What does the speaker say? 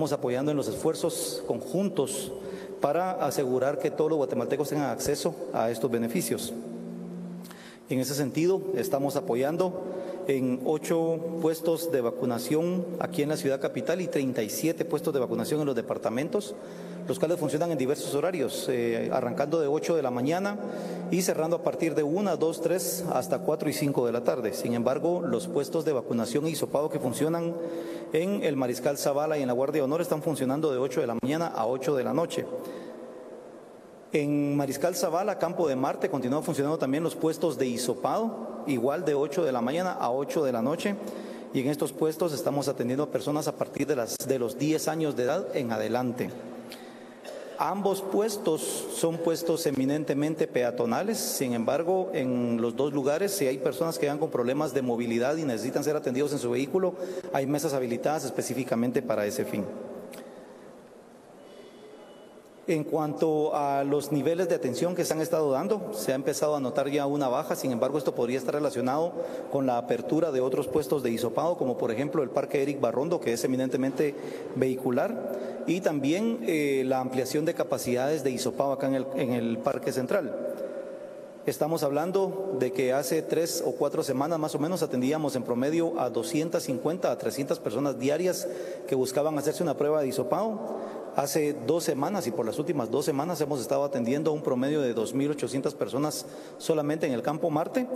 Estamos apoyando en los esfuerzos conjuntos para asegurar que todos los guatemaltecos tengan acceso a estos beneficios. En ese sentido, estamos apoyando en ocho puestos de vacunación aquí en la ciudad capital y 37 puestos de vacunación en los departamentos, los cuales funcionan en diversos horarios, eh, arrancando de 8 de la mañana y cerrando a partir de 1, 2, 3 hasta 4 y 5 de la tarde. Sin embargo, los puestos de vacunación y hisopado que funcionan en el Mariscal Zavala y en la Guardia de Honor están funcionando de 8 de la mañana a 8 de la noche. En Mariscal Zavala, Campo de Marte, continúan funcionando también los puestos de hisopado, igual de 8 de la mañana a 8 de la noche. Y en estos puestos estamos atendiendo a personas a partir de, las, de los 10 años de edad en adelante. Ambos puestos son puestos eminentemente peatonales, sin embargo, en los dos lugares, si hay personas que van con problemas de movilidad y necesitan ser atendidos en su vehículo, hay mesas habilitadas específicamente para ese fin. En cuanto a los niveles de atención que se han estado dando, se ha empezado a notar ya una baja, sin embargo esto podría estar relacionado con la apertura de otros puestos de hisopado, como por ejemplo el Parque Eric Barrondo, que es eminentemente vehicular, y también eh, la ampliación de capacidades de hisopado acá en el, en el Parque Central. Estamos hablando de que hace tres o cuatro semanas más o menos atendíamos en promedio a 250 a 300 personas diarias que buscaban hacerse una prueba de hisopado. Hace dos semanas y por las últimas dos semanas hemos estado atendiendo un promedio de 2.800 personas solamente en el campo Marte